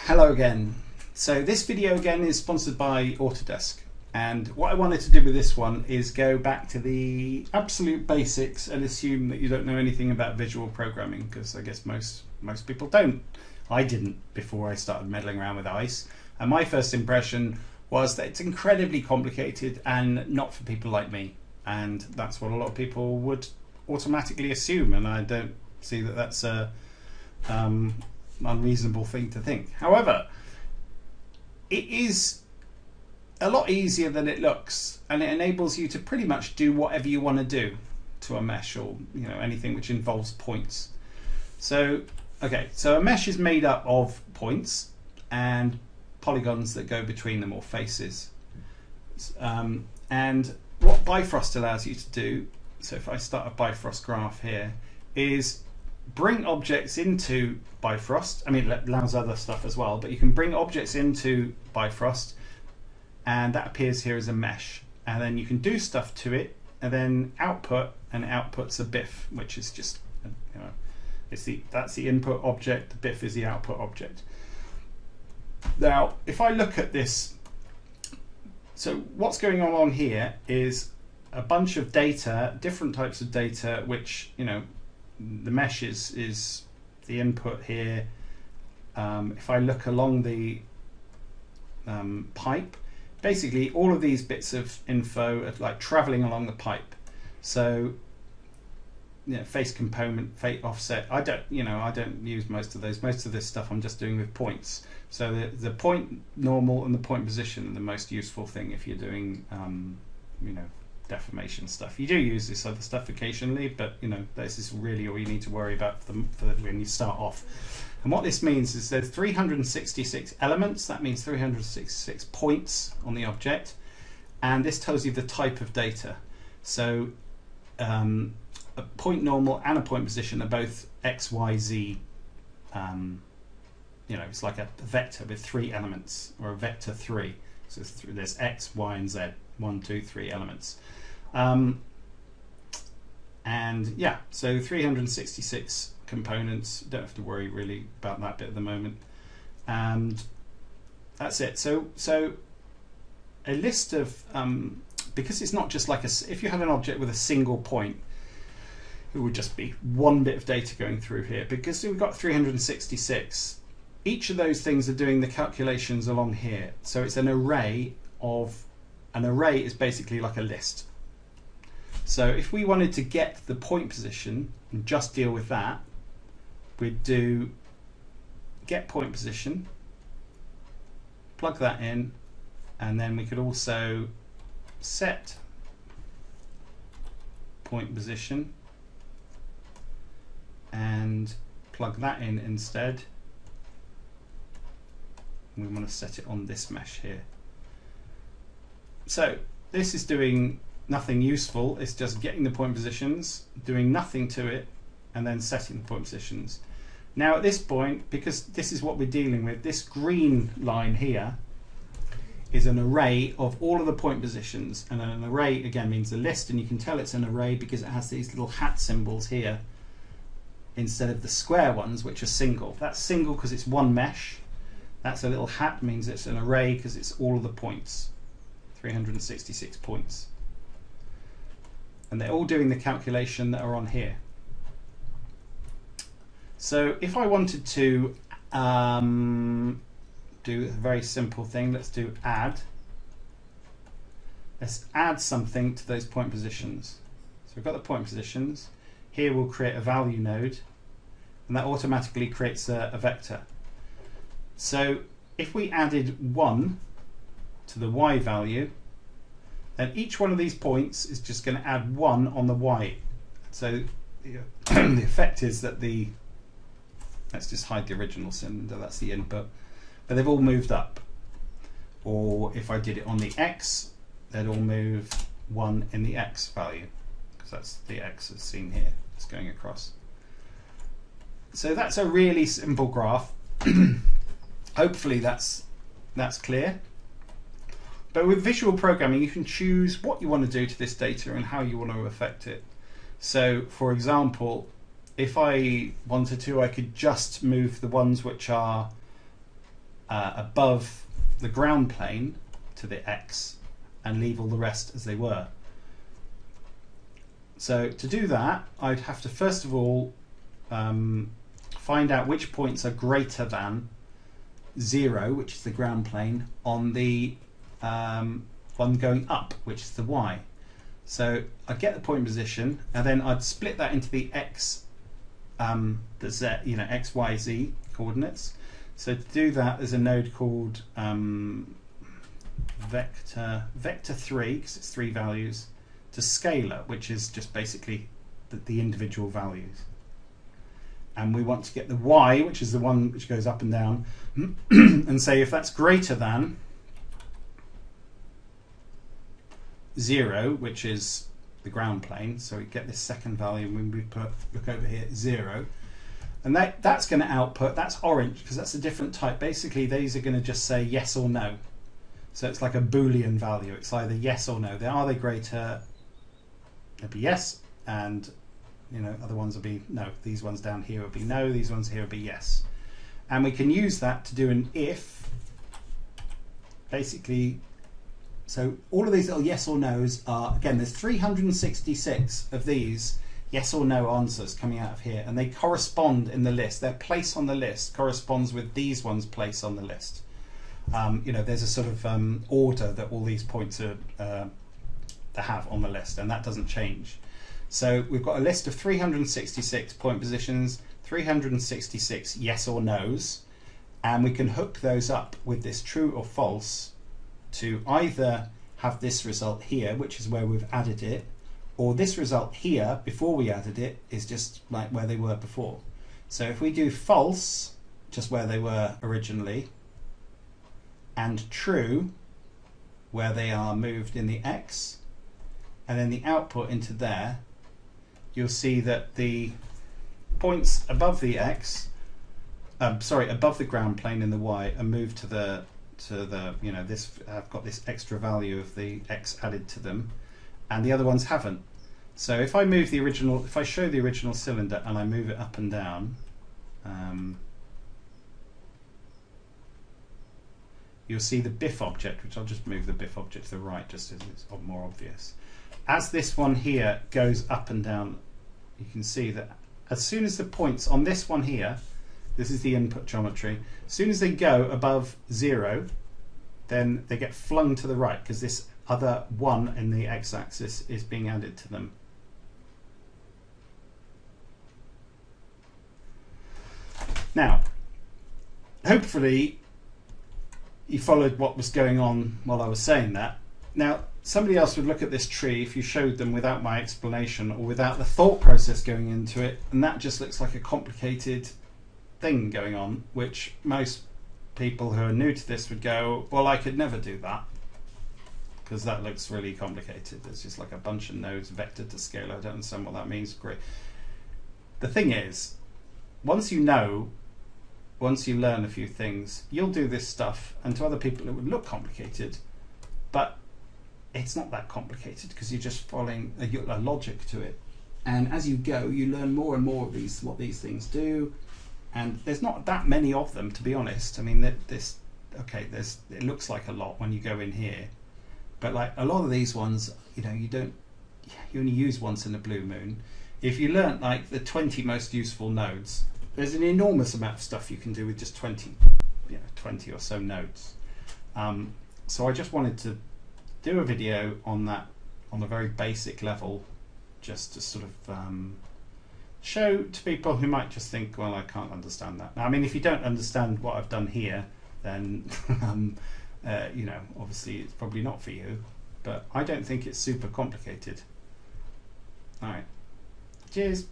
hello again. So this video again is sponsored by Autodesk and what I wanted to do with this one is go back to the absolute basics and assume that you don't know anything about visual programming because I guess most most people don't. I didn't before I started meddling around with ICE and my first impression was that it's incredibly complicated and not for people like me and that's what a lot of people would automatically assume and I don't see that that's a um, unreasonable thing to think. However, it is a lot easier than it looks and it enables you to pretty much do whatever you want to do to a mesh or you know anything which involves points. So okay, so a mesh is made up of points and polygons that go between them or faces. Um, and what Bifrost allows you to do, so if I start a Bifrost graph here, is bring objects into Bifrost. I mean, it allows other stuff as well, but you can bring objects into Bifrost, and that appears here as a mesh. And then you can do stuff to it, and then output, and outputs a BIF, which is just, uh, you know, it's the that's the input object. The BIF is the output object. Now, if I look at this, so what's going on here is a bunch of data, different types of data, which you know the mesh is, is the input here. Um, if I look along the um, pipe, basically all of these bits of info are like traveling along the pipe. So, you know, face component, face offset. I don't, you know, I don't use most of those. Most of this stuff I'm just doing with points. So the, the point normal and the point position are the most useful thing if you're doing, um, you know, deformation stuff. You do use this other stuff occasionally, but you know this is really all you need to worry about for, the, for when you start off. And what this means is there's 366 elements. That means 366 points on the object, and this tells you the type of data. So um, a point normal and a point position are both x, y, z. Um, you know, it's like a vector with three elements, or a vector three. So there's x, y, and z. One, two, three elements. Um, and yeah, so 366 components. Don't have to worry really about that bit at the moment. And that's it. So so a list of um, because it's not just like a if you had an object with a single point, it would just be one bit of data going through here. Because we've got 366, each of those things are doing the calculations along here. So it's an array of an array is basically like a list. So if we wanted to get the point position and just deal with that, we'd do get point position, plug that in, and then we could also set point position and plug that in instead. We want to set it on this mesh here. So this is doing nothing useful. It's just getting the point positions, doing nothing to it, and then setting the point positions. Now at this point, because this is what we're dealing with, this green line here is an array of all of the point positions. And an array, again, means a list, and you can tell it's an array because it has these little hat symbols here instead of the square ones, which are single. That's single because it's one mesh. That's a little hat, means it's an array because it's all of the points. 366 points and they're all doing the calculation that are on here. So if I wanted to um, do a very simple thing, let's do add. Let's add something to those point positions. So we've got the point positions. Here we'll create a value node and that automatically creates a, a vector. So if we added 1 to the y value, and each one of these points is just going to add one on the y. So the, the effect is that the, let's just hide the original cylinder, that's the input, but they've all moved up. Or if I did it on the x, they'd all move one in the x value, because that's the x that's seen here, it's going across. So that's a really simple graph. Hopefully that's that's clear. But with visual programming, you can choose what you want to do to this data and how you want to affect it. So, for example, if I wanted to, I could just move the ones which are uh, above the ground plane to the x and leave all the rest as they were. So to do that, I'd have to first of all um, find out which points are greater than zero, which is the ground plane, on the um, one going up, which is the y. So I'd get the point position, and then I'd split that into the x, um, the z, you know, x, y, z coordinates. So to do that, there's a node called um, vector vector three because it's three values to scalar, which is just basically the, the individual values. And we want to get the y, which is the one which goes up and down, and say if that's greater than zero, which is the ground plane, so we get this second value when we put look over here zero, and that that's going to output that's orange because that's a different type. Basically, these are going to just say yes or no. So it's like a boolean value. It's either yes or no. They are they greater? It'll be yes, and you know other ones will be no. These ones down here will be no. These ones here will be yes, and we can use that to do an if. Basically, so all of these little yes or no's are again. There's 366 of these yes or no answers coming out of here, and they correspond in the list. Their place on the list corresponds with these ones' place on the list. Um, you know, there's a sort of um, order that all these points are uh, have on the list, and that doesn't change. So we've got a list of 366 point positions, 366 yes or no's, and we can hook those up with this true or false to either have this result here, which is where we've added it, or this result here before we added it is just like where they were before. So if we do false, just where they were originally, and true, where they are moved in the x, and then the output into there, you'll see that the points above the x, um, sorry, above the ground plane in the y are moved to the to the you know this I've got this extra value of the x added to them, and the other ones haven't. So if I move the original, if I show the original cylinder and I move it up and down, um, you'll see the BIF object, which I'll just move the BIF object to the right just as it's more obvious. As this one here goes up and down, you can see that as soon as the points on this one here, this is the input geometry, as soon as they go above zero, then they get flung to the right because this other one in the x-axis is being added to them. Now, hopefully you followed what was going on while I was saying that. Now, somebody else would look at this tree if you showed them without my explanation or without the thought process going into it, and that just looks like a complicated thing going on, which most people who are new to this would go, well, I could never do that because that looks really complicated. There's just like a bunch of nodes vectored to scale. I don't understand what that means. Great. The thing is, once you know once you learn a few things, you'll do this stuff, and to other people it would look complicated, but it's not that complicated because you're just following a, a, logic to it. And as you go, you learn more and more of these, what these things do, and there's not that many of them, to be honest. I mean, this, okay, there's it looks like a lot when you go in here, but like a lot of these ones, you know, you don't, you only use once in a blue moon. If you learn like the 20 most useful nodes, there's an enormous amount of stuff you can do with just 20, you know, 20 or so nodes. Um, so I just wanted to do a video on that on a very basic level, just to sort of um, show to people who might just think, well, I can't understand that. Now, I mean, if you don't understand what I've done here, then, um, uh, you know, obviously it's probably not for you, but I don't think it's super complicated. All right. Cheers.